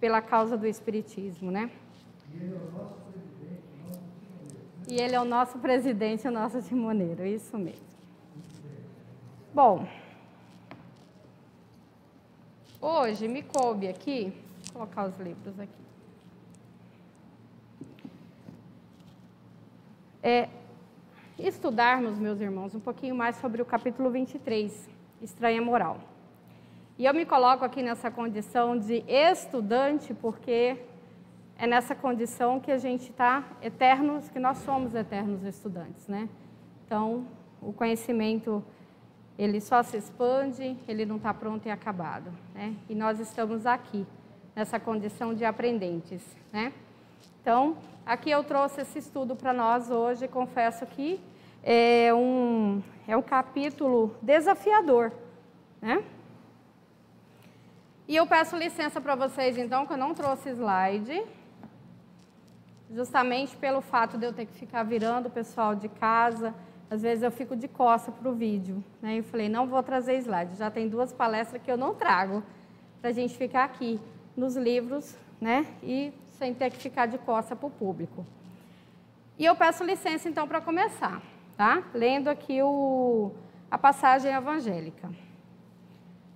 pela causa do Espiritismo, né? E ele é o nosso presidente, o nosso timoneiro, isso mesmo. Bom, hoje me coube aqui, vou colocar os livros aqui. É, estudarmos, meus irmãos, um pouquinho mais sobre o capítulo 23, Estranha Moral. E eu me coloco aqui nessa condição de estudante, porque é nessa condição que a gente está eternos, que nós somos eternos estudantes, né? Então, o conhecimento ele só se expande, ele não está pronto e acabado, né? E nós estamos aqui nessa condição de aprendentes, né? Então, aqui eu trouxe esse estudo para nós hoje. Confesso que é um é um capítulo desafiador, né? E eu peço licença para vocês, então, que eu não trouxe slide, justamente pelo fato de eu ter que ficar virando o pessoal de casa. Às vezes eu fico de costa para o vídeo. Né? Eu falei, não vou trazer slide. Já tem duas palestras que eu não trago para a gente ficar aqui nos livros né? e sem ter que ficar de costa para o público. E eu peço licença, então, para começar, tá? lendo aqui o, a passagem evangélica.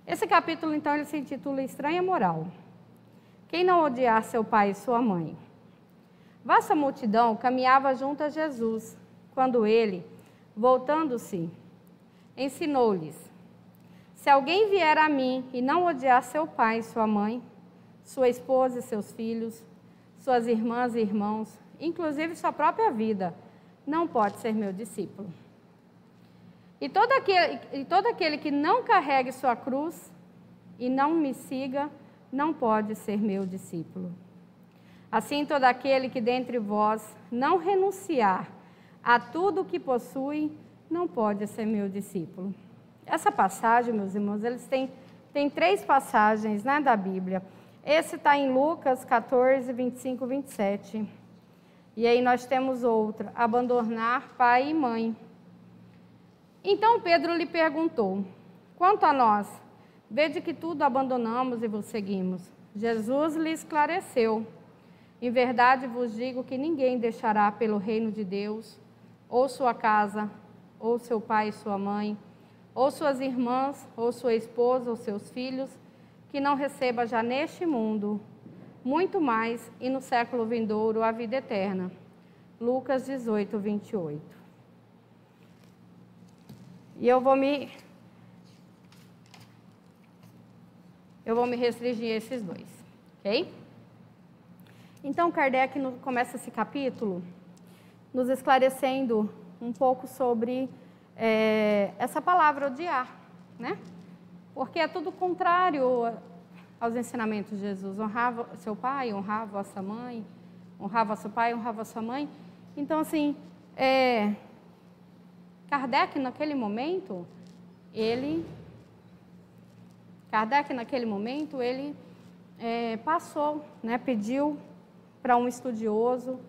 Esse capítulo, então, ele se intitula Estranha Moral. Quem não odiar seu pai e sua mãe? Vasta multidão caminhava junto a Jesus, quando ele, voltando-se, ensinou-lhes: Se alguém vier a mim e não odiar seu pai e sua mãe, sua esposa e seus filhos, suas irmãs e irmãos, inclusive sua própria vida, não pode ser meu discípulo. E todo aquele, e todo aquele que não carregue sua cruz e não me siga, não pode ser meu discípulo. Assim, todo aquele que dentre vós não renunciar a tudo o que possui, não pode ser meu discípulo. Essa passagem, meus irmãos, eles têm, têm três passagens né, da Bíblia. Esse está em Lucas 14, 25, 27. E aí nós temos outra: abandonar pai e mãe. Então Pedro lhe perguntou: Quanto a nós, vede que tudo abandonamos e vos seguimos. Jesus lhe esclareceu. Em verdade vos digo que ninguém deixará pelo reino de Deus, ou sua casa, ou seu pai e sua mãe, ou suas irmãs, ou sua esposa, ou seus filhos, que não receba já neste mundo, muito mais, e no século vindouro, a vida eterna. Lucas 18, 28. E eu vou me. Eu vou me restringir a esses dois, ok? Então, Kardec começa esse capítulo nos esclarecendo um pouco sobre é, essa palavra odiar, né? Porque é tudo contrário aos ensinamentos de Jesus. Honrava seu pai, honrava vossa mãe, honrava seu pai, honrava sua mãe. Então, assim, é, Kardec, naquele momento, ele. Kardec, naquele momento, ele é, passou, né, pediu para um estudioso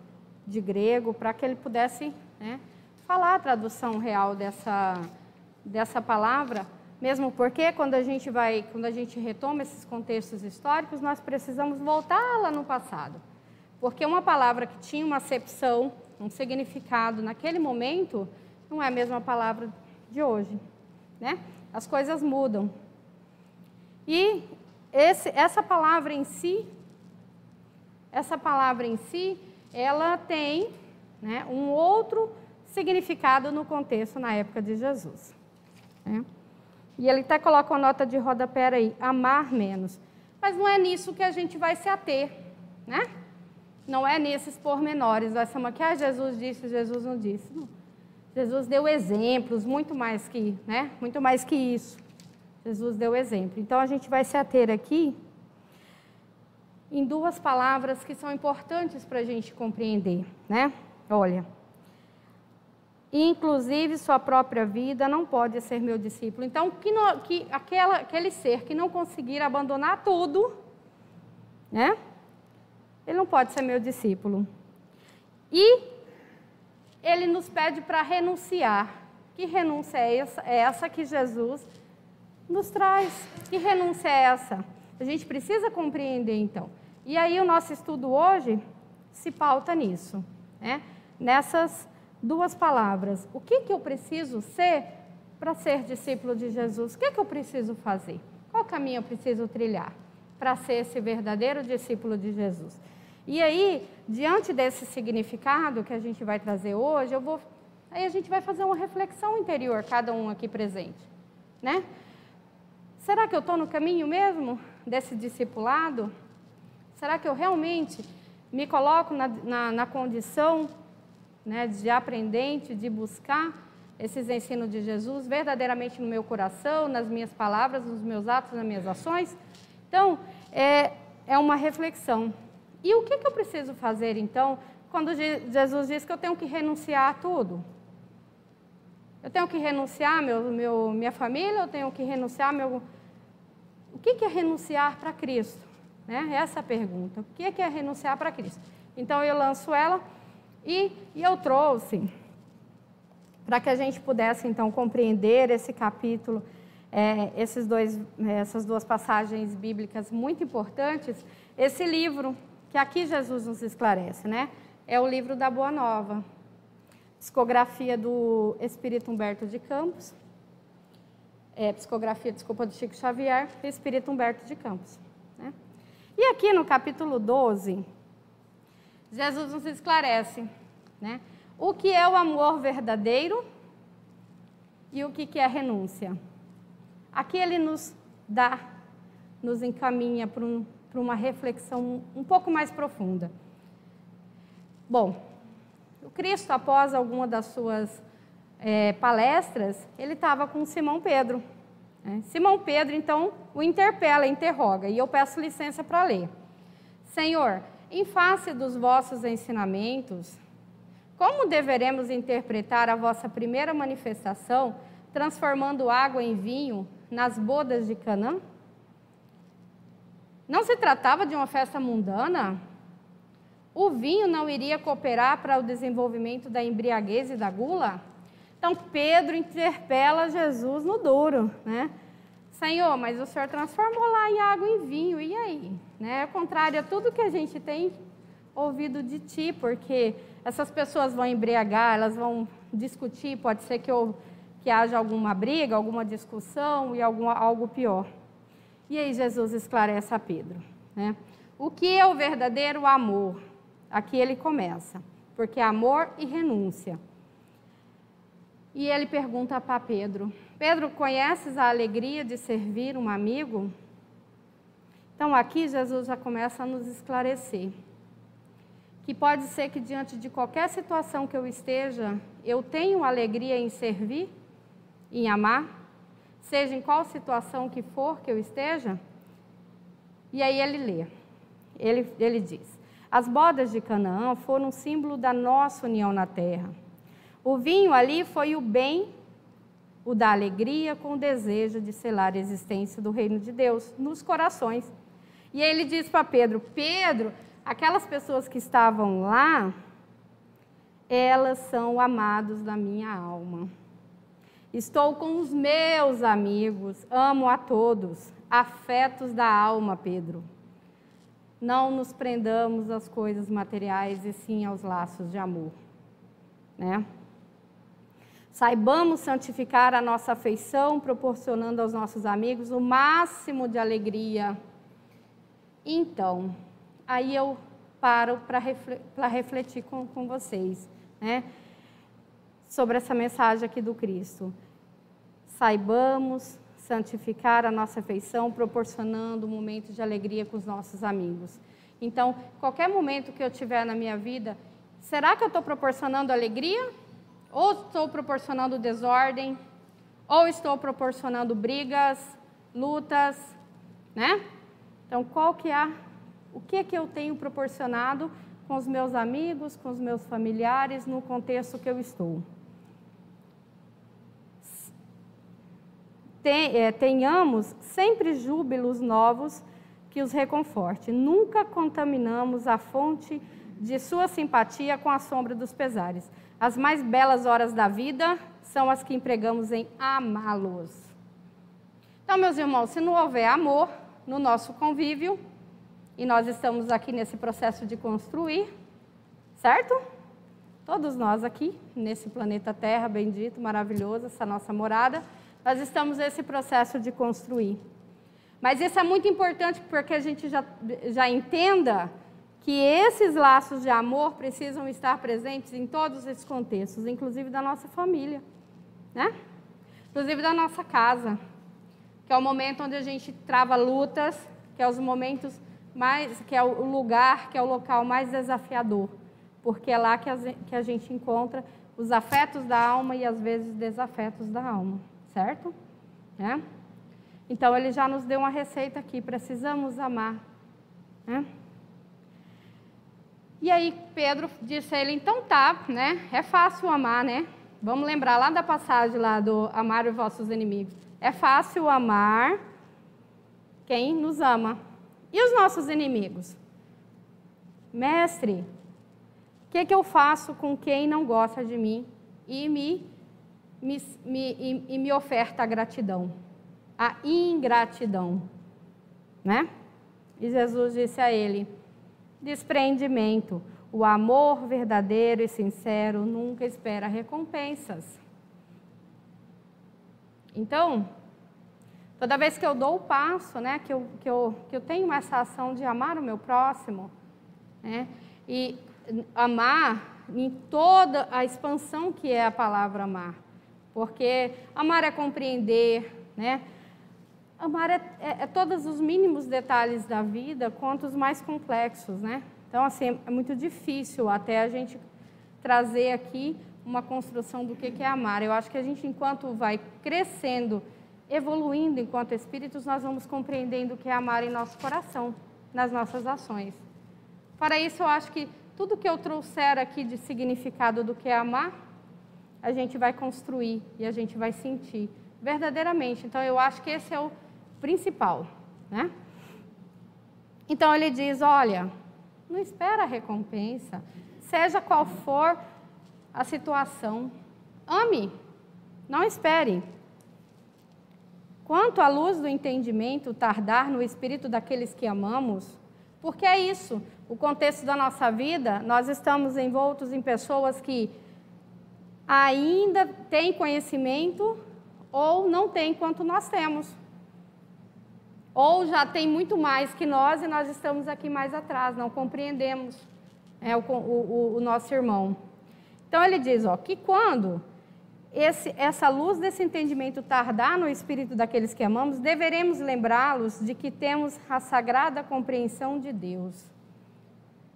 de grego, para que ele pudesse né, falar a tradução real dessa, dessa palavra, mesmo porque quando a gente vai, quando a gente retoma esses contextos históricos, nós precisamos voltar lá no passado. Porque uma palavra que tinha uma acepção, um significado naquele momento, não é a mesma palavra de hoje, né? As coisas mudam. E esse, essa palavra em si essa palavra em si, ela tem né, um outro significado no contexto na época de Jesus. Né? E ele até coloca uma nota de rodapé aí, amar menos. Mas não é nisso que a gente vai se ater, né? Não é nesses pormenores. Ser uma que ah, Jesus disse, Jesus não disse. Não. Jesus deu exemplos, muito mais que, né? Muito mais que isso. Jesus deu exemplo. Então a gente vai se ater aqui em duas palavras que são importantes para a gente compreender, né? Olha, inclusive sua própria vida não pode ser meu discípulo. Então, que, no, que aquela, aquele ser que não conseguir abandonar tudo, né? Ele não pode ser meu discípulo. E ele nos pede para renunciar. Que renúncia é essa? É essa que Jesus nos traz. Que renúncia é essa? A gente precisa compreender, então, E aí o nosso estudo hoje se pauta nisso, né? nessas duas palavras. O que, que eu preciso ser para ser discípulo de Jesus? O que, que eu preciso fazer? Qual caminho eu preciso trilhar para ser esse verdadeiro discípulo de Jesus? E aí, diante desse significado que a gente vai trazer hoje, eu vou, aí a gente vai fazer uma reflexão interior, cada um aqui presente, né? Será que eu estou no caminho mesmo desse discipulado? Será que eu realmente me coloco na, na, na condição né, de aprendente, de buscar esses ensinos de Jesus verdadeiramente no meu coração, nas minhas palavras, nos meus atos, nas minhas ações? Então, é, é uma reflexão. E o que, que eu preciso fazer, então, quando Jesus diz que eu tenho que renunciar a tudo? Eu tenho que renunciar meu, meu, minha família, eu tenho que renunciar meu. O que, que é renunciar para Cristo? Né? Essa é a pergunta. O que é renunciar para Cristo? Então eu lanço ela e, e eu trouxe para que a gente pudesse então compreender esse capítulo, é, esses dois, essas duas passagens bíblicas muito importantes, esse livro que aqui Jesus nos esclarece, né? É o livro da Boa Nova, psicografia do Espírito Humberto de Campos, é, psicografia, desculpa, do Chico Xavier, Espírito Humberto de Campos. Né? E aqui no capítulo 12, Jesus nos esclarece né, o que é o amor verdadeiro e o que é renúncia. Aqui ele nos dá, nos encaminha para um, uma reflexão um pouco mais profunda. Bom, o Cristo, após alguma das suas é, palestras, ele estava com Simão Pedro. Né? Simão Pedro, então, o interpela, interroga, e eu peço licença para ler. Senhor, em face dos vossos ensinamentos, como deveremos interpretar a vossa primeira manifestação, transformando água em vinho nas bodas de Canaã? Não se tratava de uma festa mundana? O vinho não iria cooperar para o desenvolvimento da embriaguez e da gula? Então Pedro interpela Jesus no duro, né? Senhor, mas o Senhor transformou lá em água em vinho, e aí? Né? É contrário a tudo que a gente tem ouvido de ti, porque essas pessoas vão embriagar, elas vão discutir, pode ser que, eu, que haja alguma briga, alguma discussão e algo pior. E aí Jesus esclarece a Pedro. Né? O que é o verdadeiro amor? Aqui ele começa, porque é amor e renúncia. E ele pergunta para Pedro: Pedro, conheces a alegria de servir um amigo? Então aqui Jesus já começa a nos esclarecer que pode ser que diante de qualquer situação que eu esteja, eu tenho alegria em servir, em amar, seja em qual situação que for que eu esteja. E aí ele lê, ele, ele diz: As bodas de Canaã foram um símbolo da nossa união na terra. O vinho ali foi o bem, o da alegria, com o desejo de selar a existência do reino de Deus nos corações. E aí ele diz para Pedro: Pedro, aquelas pessoas que estavam lá, elas são amados da minha alma. Estou com os meus amigos, amo a todos, afetos da alma, Pedro. Não nos prendamos às coisas materiais e sim aos laços de amor, né? Saibamos santificar a nossa afeição, proporcionando aos nossos amigos o máximo de alegria. Então, aí eu paro para refletir com, com vocês, né? Sobre essa mensagem aqui do Cristo. Saibamos santificar a nossa afeição, proporcionando um momento de alegria com os nossos amigos. Então, qualquer momento que eu tiver na minha vida, será que eu estou proporcionando alegria? Ou estou proporcionando desordem? Ou estou proporcionando brigas, lutas, né? Então, qual que é o que, que eu tenho proporcionado com os meus amigos, com os meus familiares, no contexto que eu estou. É, tenhamos sempre júbilos novos que os reconforte. Nunca contaminamos a fonte de sua simpatia com a sombra dos pesares. As mais belas horas da vida são as que empregamos em amá-los. Então, meus irmãos, se não houver amor no nosso convívio, E nós estamos aqui nesse processo de construir, certo? Todos nós aqui, nesse planeta Terra bendito, maravilhoso, essa nossa morada, nós estamos nesse processo de construir. Mas isso é muito importante porque a gente já, já entenda que esses laços de amor precisam estar presentes em todos esses contextos, inclusive da nossa família, né? Inclusive da nossa casa, que é o momento onde a gente trava lutas, que é os momentos mais, que é o lugar, que é o local mais desafiador, porque é lá que a, gente encontra os afetos da alma e às vezes desafetos da alma, certo? É? Então ele já nos deu uma receita aqui, precisamos amar. Né? E aí Pedro disse a ele, então tá, né? É fácil amar, né? Vamos lembrar lá da passagem lá do amar os vossos inimigos. É fácil amar quem nos ama. E os nossos inimigos? Mestre, o que, que eu faço com quem não gosta de mim e me, me, me, e, e me oferta a gratidão? A ingratidão. Né? E Jesus disse a ele: desprendimento. O amor verdadeiro e sincero nunca espera recompensas. Então, toda vez que eu dou o passo, né, que, eu, que, eu, que eu tenho essa ação de amar o meu próximo, né, e amar em toda a expansão que é a palavra amar. Porque amar é compreender, né? Amar é, é, é, todos os mínimos detalhes da vida, quanto os mais complexos, né? Então, assim, é muito difícil até a gente trazer aqui uma construção do que é amar. Eu acho que a gente, enquanto vai crescendo, evoluindo enquanto espíritos, nós vamos compreendendo o que é amar em nosso coração, nas nossas ações. Para isso, eu acho que tudo que eu trouxer aqui de significado do que é amar, a gente vai construir e a gente vai sentir verdadeiramente. Então, eu acho que esse é o principal, né? Então ele diz: olha, não espera a recompensa, seja qual for a situação, ame, não espere. Quanto à luz do entendimento tardar no espírito daqueles que amamos, porque é isso, o contexto da nossa vida, nós estamos envoltos em pessoas que ainda têm conhecimento ou não têm quanto nós temos ou já tem muito mais que nós e nós estamos aqui mais atrás, não compreendemos é, o, o, o, nosso irmão. Então ele diz ó, que quando esse, essa luz desse entendimento tardar no espírito daqueles que amamos, deveremos lembrá-los de que temos a sagrada compreensão de Deus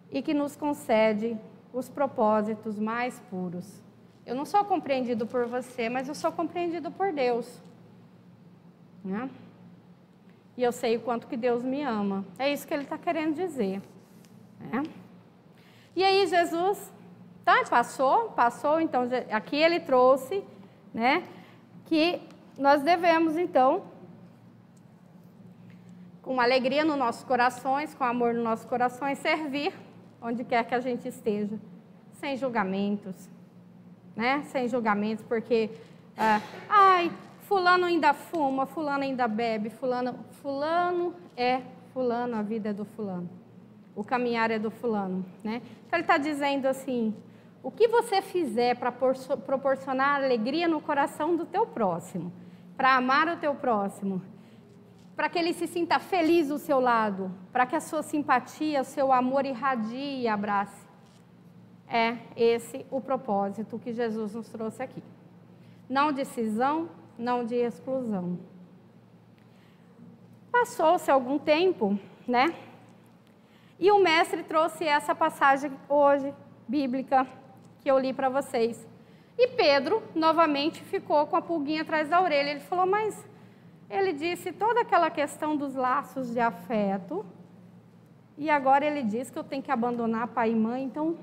e que nos concede os propósitos mais puros. Eu não sou compreendido por você, mas eu sou compreendido por Deus. Né? e eu sei o quanto que Deus me ama. É isso que ele está querendo dizer. Né? E aí Jesus tá, passou, passou, então aqui ele trouxe, né, que nós devemos então, com alegria nos nossos corações, com amor nos nossos corações, servir onde quer que a gente esteja, sem julgamentos, né, sem julgamentos, porque, ah, ai, fulano ainda fuma, fulano ainda bebe, fulano, fulano é fulano, a vida é do fulano. O caminhar é do fulano, né? Então ele está dizendo assim: o que você fizer para proporcionar alegria no coração do teu próximo, para amar o teu próximo, para que ele se sinta feliz do seu lado, para que a sua simpatia, o seu amor irradie e abrace. É esse o propósito que Jesus nos trouxe aqui. Não decisão, não de exclusão. Passou-se algum tempo, né? E o mestre trouxe essa passagem hoje, bíblica, que eu li para vocês. E Pedro, novamente, ficou com a pulguinha atrás da orelha. Ele falou, mas ele disse toda aquela questão dos laços de afeto, e agora ele diz que eu tenho que abandonar pai e mãe. Então,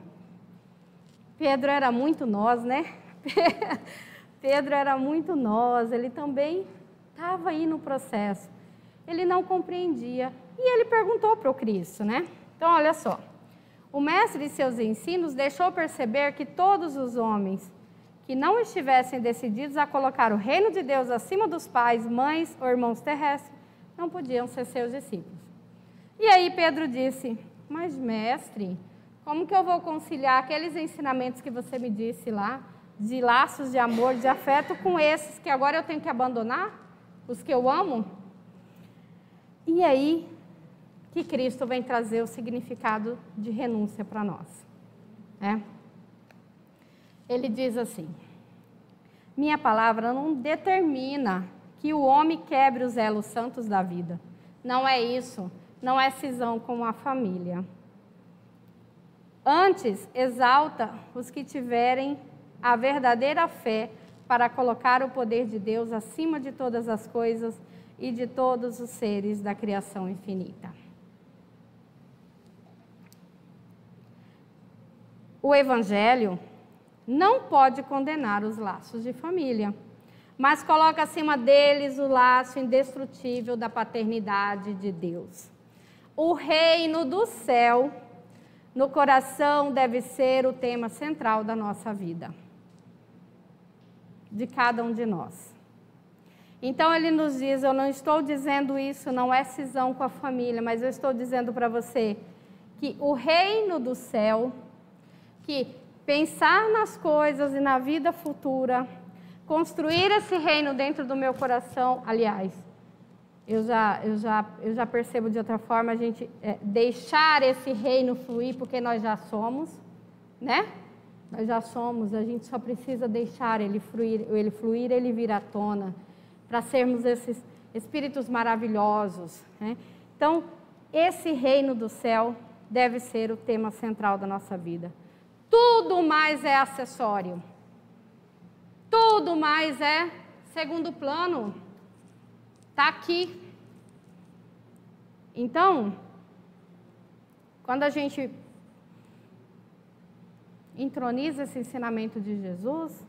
Pedro era muito nós, né? Pedro era muito nós, ele também estava aí no processo. Ele não compreendia. E ele perguntou para o Cristo, né? Então, olha só. O mestre de seus ensinos deixou perceber que todos os homens que não estivessem decididos a colocar o reino de Deus acima dos pais, mães ou irmãos terrestres, não podiam ser seus discípulos. E aí Pedro disse: Mas, mestre, como que eu vou conciliar aqueles ensinamentos que você me disse lá, de laços de amor, de afeto, com esses que agora eu tenho que abandonar? Os que eu amo? E aí que Cristo vem trazer o significado de renúncia para nós. Né? Ele diz assim: Minha palavra não determina que o homem quebre os elos santos da vida. Não é isso. Não é cisão com a família. Antes, exalta os que tiverem a verdadeira fé para colocar o poder de Deus acima de todas as coisas e de todos os seres da criação infinita. O Evangelho não pode condenar os laços de família, mas coloca acima deles o laço indestrutível da paternidade de Deus. O reino do céu no coração deve ser o tema central da nossa vida, de cada um de nós. Então ele nos diz: Eu não estou dizendo isso, não é cisão com a família, mas eu estou dizendo para você que o reino do céu, que pensar nas coisas e na vida futura, construir esse reino dentro do meu coração, aliás, eu já, eu já, eu já percebo de outra forma a gente é, deixar esse reino fluir, porque nós já somos, né? Nós já somos, a gente só precisa deixar ele fluir, ele fluir, ele vir à tona, para sermos esses espíritos maravilhosos. Né? Então, esse reino do céu deve ser o tema central da nossa vida. Tudo mais é acessório. Tudo mais é segundo plano. Está aqui. Então, quando a gente introniza esse ensinamento de Jesus,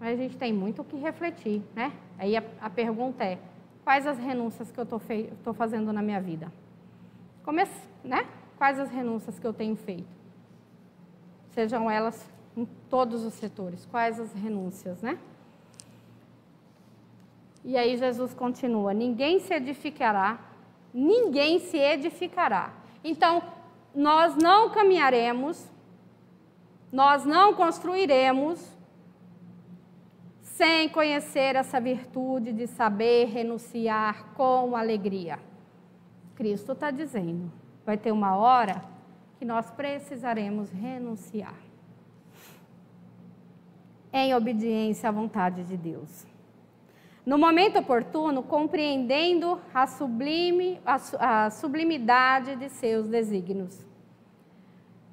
a gente tem muito o que refletir, né? Aí a, a pergunta é: quais as renúncias que eu estou fazendo na minha vida? Comece, né? Quais as renúncias que eu tenho feito? sejam elas em todos os setores. Quais as renúncias, né? E aí Jesus continua: ninguém se edificará, ninguém se edificará. Então, nós não caminharemos, nós não construiremos sem conhecer essa virtude de saber renunciar com alegria. Cristo está dizendo: vai ter uma hora que nós precisaremos renunciar em obediência à vontade de Deus. No momento oportuno, compreendendo a, sublime, a, a sublimidade de seus desígnios.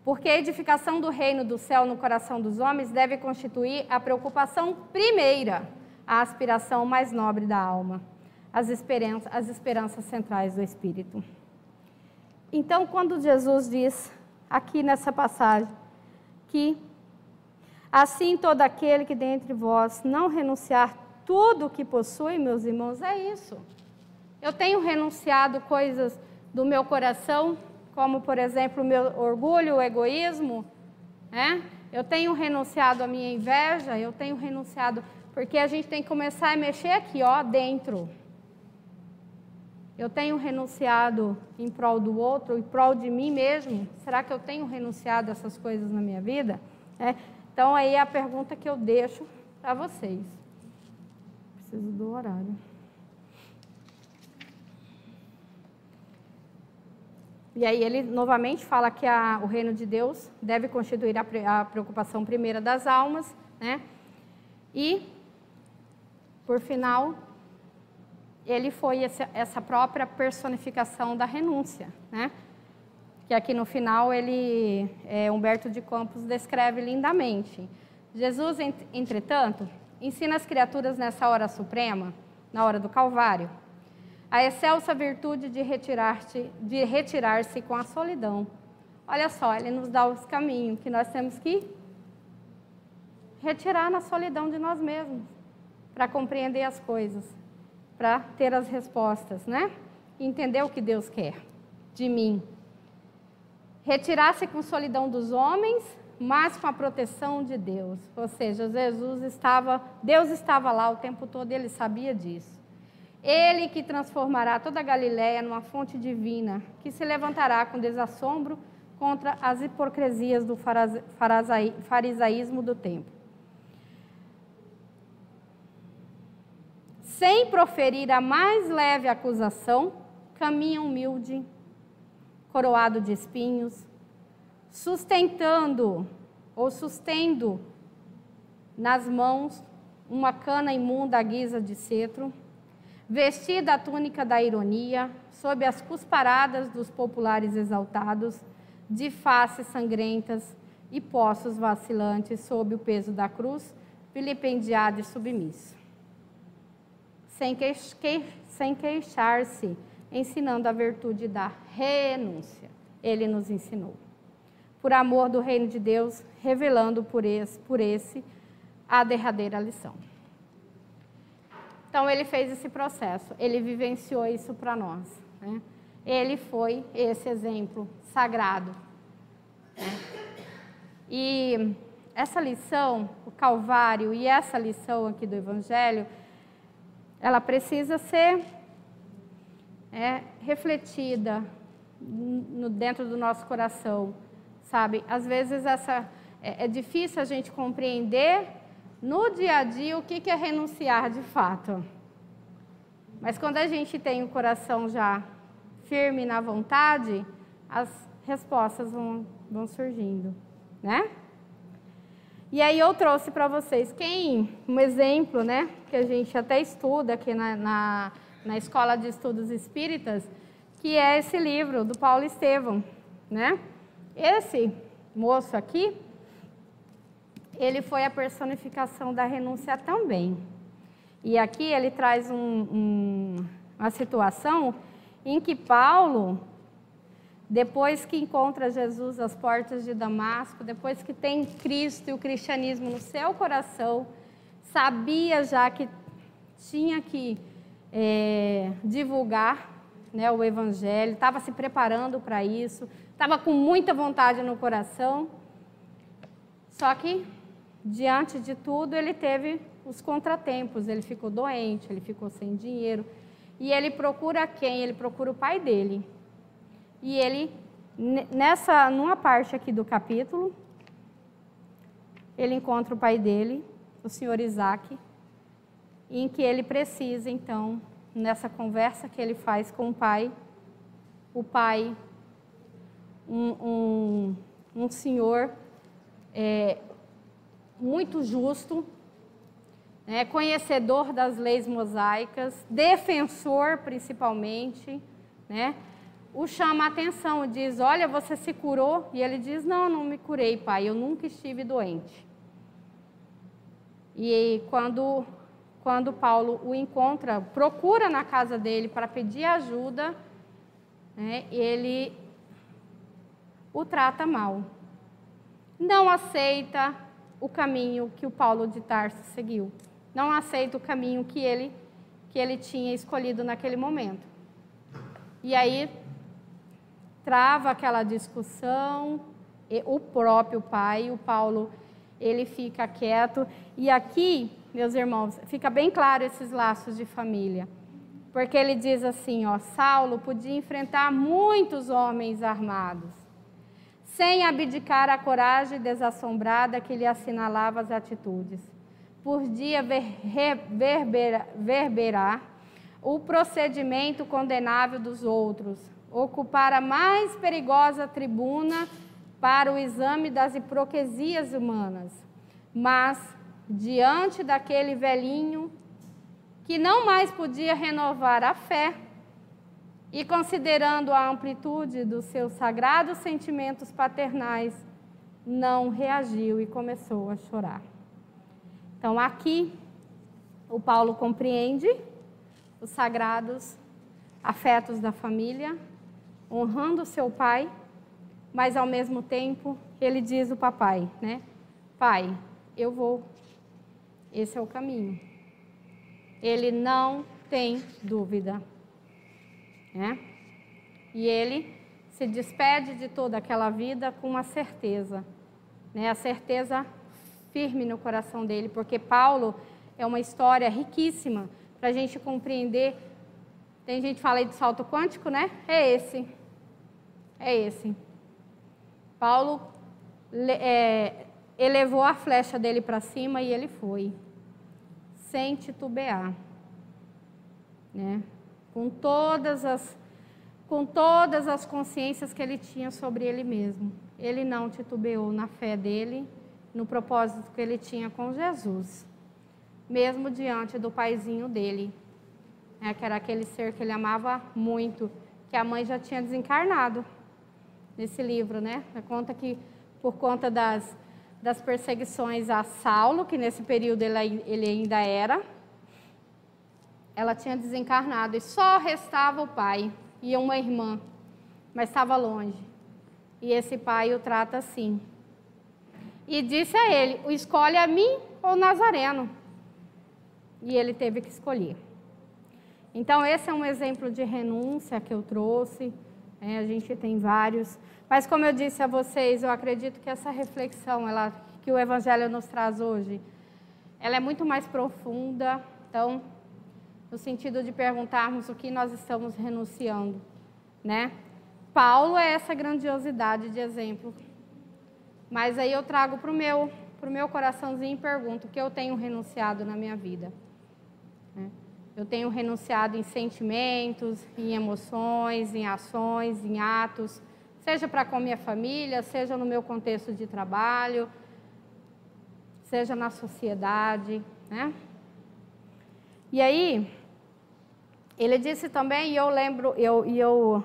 Porque a edificação do reino do céu no coração dos homens deve constituir a preocupação primeira, a aspiração mais nobre da alma, as esperanças, as esperanças centrais do espírito. Então, quando Jesus diz aqui nessa passagem, que assim todo aquele que dentre vós não renunciar tudo que possui, meus irmãos, é isso. Eu tenho renunciado coisas do meu coração, como por exemplo o meu orgulho, o egoísmo, né? Eu tenho renunciado à minha inveja, eu tenho renunciado, porque a gente tem que começar a mexer aqui, ó, dentro eu tenho renunciado em prol do outro, em prol de mim mesmo? Será que eu tenho renunciado a essas coisas na minha vida? É, então, aí é a pergunta que eu deixo para vocês. Preciso do horário. E aí ele novamente fala que a, o reino de Deus deve constituir a, a preocupação primeira das almas, né? E, por final, ele foi essa própria personificação da renúncia, né? Que aqui no final ele, é, Humberto de Campos descreve lindamente. Jesus, entretanto, ensina as criaturas nessa hora suprema, na hora do Calvário, a excelsa virtude de retirar-se de retirar com a solidão. Olha só, ele nos dá os caminhos que nós temos que retirar na solidão de nós mesmos para compreender as coisas para ter as respostas, né? Entender o que Deus quer de mim. Retirar-se com solidão dos homens, mas com a proteção de Deus. Ou seja, Jesus estava, Deus estava lá o tempo todo, ele sabia disso. Ele que transformará toda a Galiléia numa fonte divina, que se levantará com desassombro contra as hipocrisias do farisaísmo do tempo. Sem proferir a mais leve acusação, caminha humilde, coroado de espinhos, sustentando ou sustendo nas mãos uma cana imunda à guisa de cetro, vestida a túnica da ironia, sob as cusparadas dos populares exaltados, de faces sangrentas e postos vacilantes sob o peso da cruz, vilipendiado e submisso. Sem, sem queixar-se, ensinando a virtude da renúncia. Ele nos ensinou. Por amor do reino de Deus, revelando por esse, por esse a derradeira lição. Então, ele fez esse processo, ele vivenciou isso para nós. Né? Ele foi esse exemplo sagrado. Né? E essa lição, o Calvário e essa lição aqui do Evangelho, ela precisa ser é, refletida no, dentro do nosso coração, sabe? Às vezes essa é, é difícil a gente compreender no dia a dia o que, é renunciar de fato. Mas quando a gente tem o coração já firme na vontade, as respostas vão, vão surgindo, né? E aí eu trouxe para vocês quem um exemplo, né, que a gente até estuda aqui na, na, na Escola de Estudos Espíritas, que é esse livro do Paulo Estevam, né? Esse moço aqui, ele foi a personificação da renúncia também. E aqui ele traz um, um, uma situação em que Paulo, depois que encontra Jesus às portas de Damasco, depois que tem Cristo e o cristianismo no seu coração, sabia já que tinha que é, divulgar né, o Evangelho, estava se preparando para isso, estava com muita vontade no coração. Só que, diante de tudo, ele teve os contratempos, ele ficou doente, ele ficou sem dinheiro. E ele procura quem? Ele procura o pai dele. E ele, nessa, numa parte aqui do capítulo, ele encontra o pai dele, o senhor Isaac, em que ele precisa, então, nessa conversa que ele faz com o pai, o pai, um, um, um senhor é, muito justo, né, conhecedor das leis mosaicas, defensor principalmente, né, o chama a atenção, diz: Olha, você se curou? E ele diz: Não, não me curei, pai, eu nunca estive doente. E quando, quando Paulo o encontra, procura na casa dele para pedir ajuda, né, ele o trata mal. Não aceita o caminho que o Paulo de Tarso seguiu não aceita o caminho que ele, que ele tinha escolhido naquele momento. E aí trava aquela discussão, o próprio pai, o Paulo, ele fica quieto. E aqui, meus irmãos, fica bem claro esses laços de família. Porque ele diz assim, ó, Saulo podia enfrentar muitos homens armados, sem abdicar a coragem desassombrada que lhe assinalava as atitudes por dia verberar o procedimento condenável dos outros, ocupar a mais perigosa tribuna para o exame das hipocrisias humanas. Mas, diante daquele velhinho que não mais podia renovar a fé, e considerando a amplitude dos seus sagrados sentimentos paternais, não reagiu e começou a chorar. Então, aqui, o Paulo compreende os sagrados afetos da família, honrando seu pai, mas ao mesmo tempo ele diz o papai, né? Pai, eu vou. Esse é o caminho. Ele não tem dúvida, né? E ele se despede de toda aquela vida com uma certeza, né? A certeza firme no coração dele, porque Paulo é uma história riquíssima, para a gente compreender. Tem gente que fala aí de salto quântico, né? É esse. É esse. Paulo é, elevou a flecha dele para cima e ele foi, sem titubear, né? Com todas as com todas as consciências que ele tinha sobre ele mesmo. Ele não titubeou na fé dele, no propósito que ele tinha com Jesus, mesmo diante do paizinho dele, né, que era aquele ser que ele amava muito, que a mãe já tinha desencarnado nesse livro, né? Conta que por conta das, das perseguições a Saulo, que nesse período ele, ele ainda era, ela tinha desencarnado e só restava o pai e uma irmã, mas estava longe. E esse pai o trata assim. E disse a ele: escolhe a mim ou Nazareno. E ele teve que escolher. Então, esse é um exemplo de renúncia que eu trouxe. É, a gente tem vários. Mas, como eu disse a vocês, eu acredito que essa reflexão ela, que o Evangelho nos traz hoje, ela é muito mais profunda. Então, no sentido de perguntarmos o que nós estamos renunciando, né? Paulo é essa grandiosidade de exemplo. Mas aí eu trago para o meu, pro meu coraçãozinho e pergunto: o que eu tenho renunciado na minha vida? Né? Eu tenho renunciado em sentimentos, em emoções, em ações, em atos, seja para com minha família, seja no meu contexto de trabalho, seja na sociedade, né? E aí, ele disse também, e eu lembro, e eu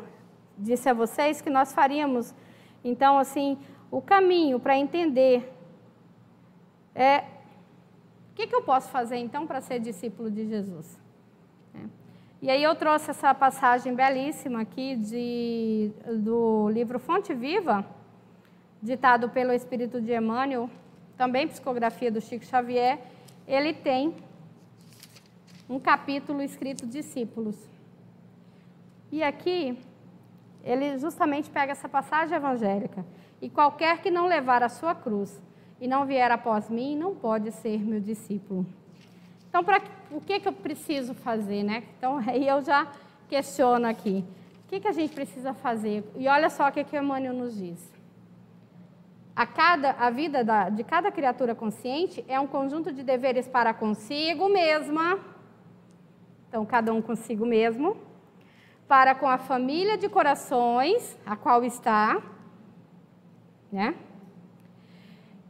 disse a vocês que nós faríamos, então, assim, o caminho para entender é o que, que eu posso fazer então para ser discípulo de Jesus. É. E aí eu trouxe essa passagem belíssima aqui de, do livro Fonte Viva, ditado pelo Espírito de Emmanuel, também psicografia do Chico Xavier. Ele tem um capítulo escrito discípulos. E aqui, ele justamente pega essa passagem evangélica. E qualquer que não levar a sua cruz e não vier após mim, não pode ser meu discípulo. Então, pra, o que, que eu preciso fazer, né? Então, aí eu já questiono aqui. O que, que a gente precisa fazer? E olha só o que, que Emmanuel nos diz. A, cada, a vida da, de cada criatura consciente é um conjunto de deveres para consigo mesma, então cada um consigo mesmo, para com a família de corações, a qual está, né?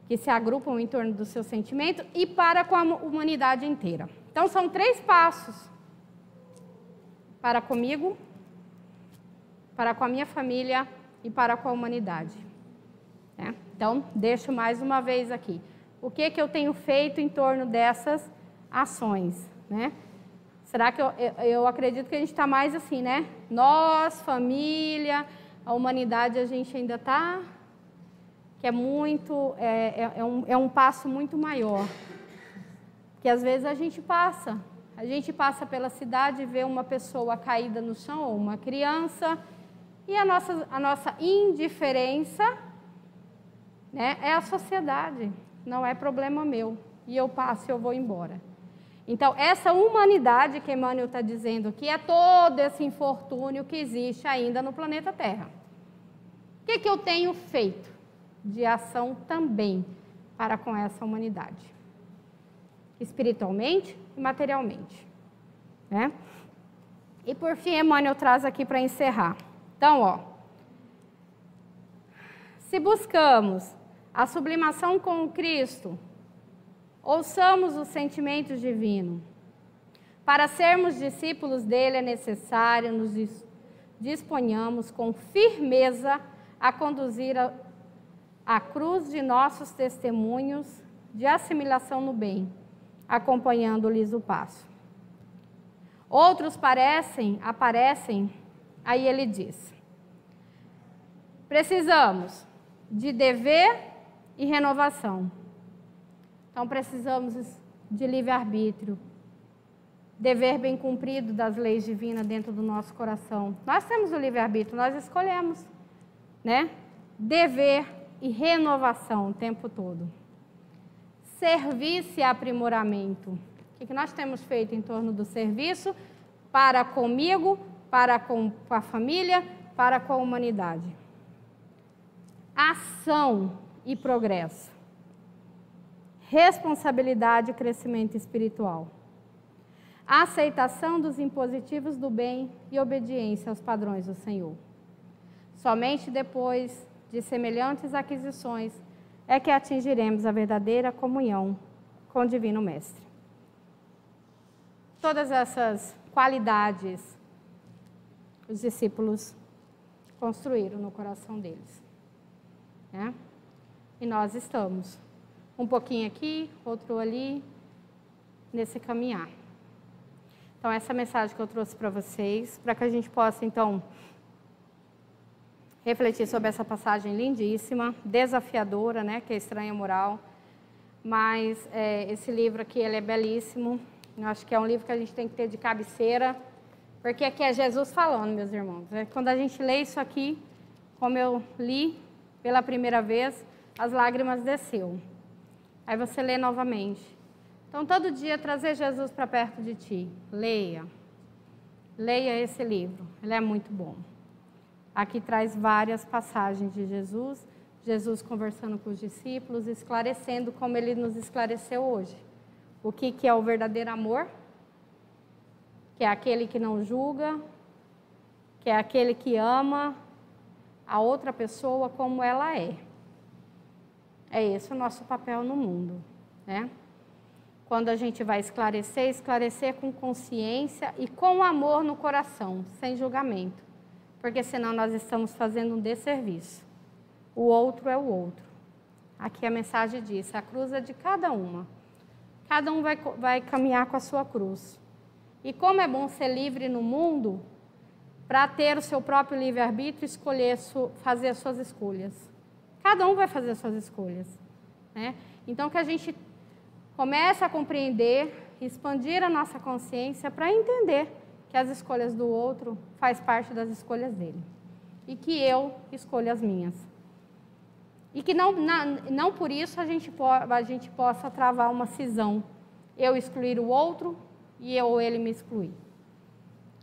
Que se agrupam em torno do seu sentimento, e para com a humanidade inteira. Então são três passos para comigo, para com a minha família e para com a humanidade. Né? Então, deixo mais uma vez aqui. O que, que eu tenho feito em torno dessas ações? Né? Será que eu, eu acredito que a gente está mais assim, né? Nós, família, a humanidade, a gente ainda está. Que é muito. É, é, é, um, é um passo muito maior. Que às vezes a gente passa. A gente passa pela cidade e vê uma pessoa caída no chão, ou uma criança, e a nossa, a nossa indiferença né, é a sociedade, não é problema meu. E eu passo e eu vou embora. Então, essa humanidade que Emmanuel está dizendo aqui é todo esse infortúnio que existe ainda no planeta Terra. O que, que eu tenho feito de ação também para com essa humanidade? Espiritualmente e materialmente. Né? E por fim, Emmanuel traz aqui para encerrar. Então, ó, se buscamos a sublimação com Cristo, Ouçamos os sentimentos divinos. Para sermos discípulos dele é necessário nos disponhamos com firmeza a conduzir a, a cruz de nossos testemunhos de assimilação no bem, acompanhando-lhes o passo. Outros parecem, aparecem, aí ele diz: precisamos de dever e renovação então precisamos de livre-arbítrio, dever bem cumprido das leis divinas dentro do nosso coração. Nós temos o livre-arbítrio, nós escolhemos, né? Dever e renovação o tempo todo. Serviço e aprimoramento. O que nós temos feito em torno do serviço para comigo, para com a família, para com a humanidade? Ação e progresso. Responsabilidade e crescimento espiritual. aceitação dos impositivos do bem e obediência aos padrões do Senhor. Somente depois de semelhantes aquisições é que atingiremos a verdadeira comunhão com o Divino Mestre. Todas essas qualidades os discípulos construíram no coração deles. Né? E nós estamos. Um pouquinho aqui, outro ali, nesse caminhar. Então, essa é mensagem que eu trouxe para vocês, para que a gente possa, então, refletir sobre essa passagem lindíssima, desafiadora, né, que é Estranha Moral. Mas é, esse livro aqui ele é belíssimo. Eu acho que é um livro que a gente tem que ter de cabeceira, porque aqui é Jesus falando, meus irmãos. É, quando a gente lê isso aqui, como eu li pela primeira vez, as lágrimas desceu. Aí você lê novamente. Então, todo dia trazer Jesus para perto de ti. Leia. Leia esse livro. Ele é muito bom. Aqui traz várias passagens de Jesus, Jesus conversando com os discípulos, esclarecendo como ele nos esclareceu hoje. O que, que é o verdadeiro amor? Que é aquele que não julga, que é aquele que ama a outra pessoa como ela é. É esse o nosso papel no mundo, né? Quando a gente vai esclarecer, esclarecer com consciência e com amor no coração, sem julgamento porque senão nós estamos fazendo um desserviço. O outro é o outro. Aqui a mensagem diz: a cruz é de cada uma. Cada um vai, vai caminhar com a sua cruz. E como é bom ser livre no mundo, para ter o seu próprio livre-arbítrio, escolher, fazer as suas escolhas. Cada um vai fazer as suas escolhas. Né? Então, que a gente comece a compreender, expandir a nossa consciência para entender que as escolhas do outro faz parte das escolhas dele e que eu escolho as minhas. E que não, não, não por isso a gente, po, a gente possa travar uma cisão. Eu excluir o outro e eu ou ele me excluir.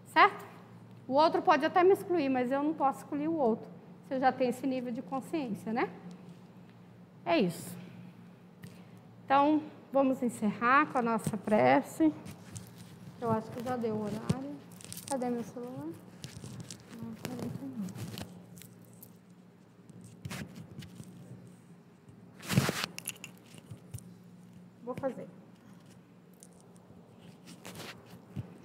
Certo? O outro pode até me excluir, mas eu não posso excluir o outro. Você já tem esse nível de consciência, né? É isso. Então, vamos encerrar com a nossa prece. Eu acho que já deu o horário. Cadê meu celular? Vou fazer.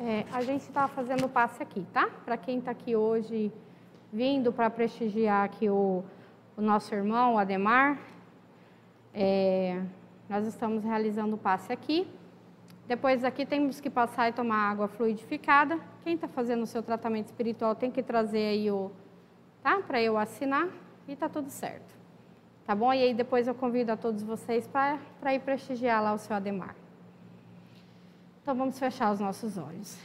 É, a gente está fazendo o passe aqui, tá? Para quem está aqui hoje, vindo para prestigiar aqui o, o, nosso irmão, o Ademar, é, nós estamos realizando o passe aqui. Depois aqui temos que passar e tomar água fluidificada. Quem está fazendo o seu tratamento espiritual tem que trazer aí o, tá? Para eu assinar e tá tudo certo. Tá bom? E aí depois eu convido a todos vocês para ir prestigiar lá o seu Ademar. Então vamos fechar os nossos olhos.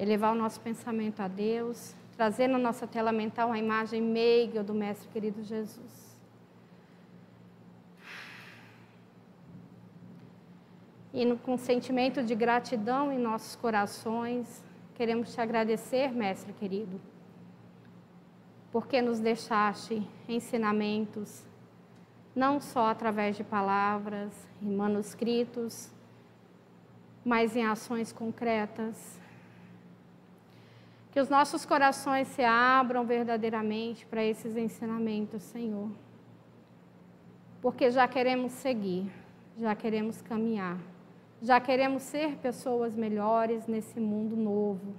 Elevar o nosso pensamento a Deus, trazer na nossa tela mental a imagem meiga do Mestre querido Jesus. E no, com sentimento de gratidão em nossos corações, queremos te agradecer, Mestre querido, porque nos deixaste ensinamentos, não só através de palavras e manuscritos, mas em ações concretas. Que os nossos corações se abram verdadeiramente para esses ensinamentos, Senhor. Porque já queremos seguir, já queremos caminhar já queremos ser pessoas melhores nesse mundo novo.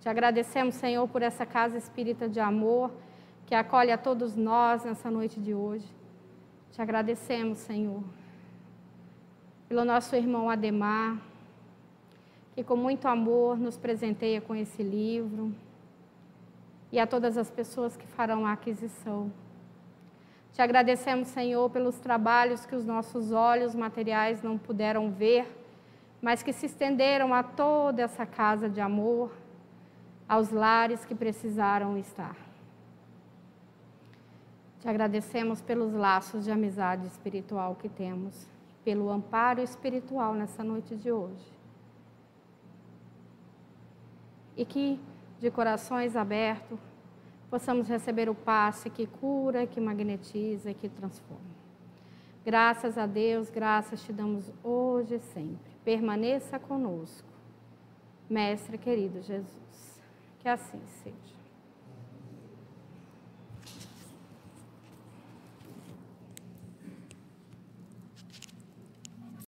Te agradecemos, Senhor, por essa casa espírita de amor que acolhe a todos nós nessa noite de hoje. Te agradecemos, Senhor, pelo nosso irmão Ademar, que com muito amor nos presenteia com esse livro, e a todas as pessoas que farão a aquisição. Te agradecemos, Senhor, pelos trabalhos que os nossos olhos materiais não puderam ver, mas que se estenderam a toda essa casa de amor, aos lares que precisaram estar. Te agradecemos pelos laços de amizade espiritual que temos, pelo amparo espiritual nessa noite de hoje. E que, de corações abertos, possamos receber o passe que cura, que magnetiza que transforma. Graças a Deus, graças te damos hoje e sempre. Permaneça conosco, Mestre querido Jesus. Que assim seja.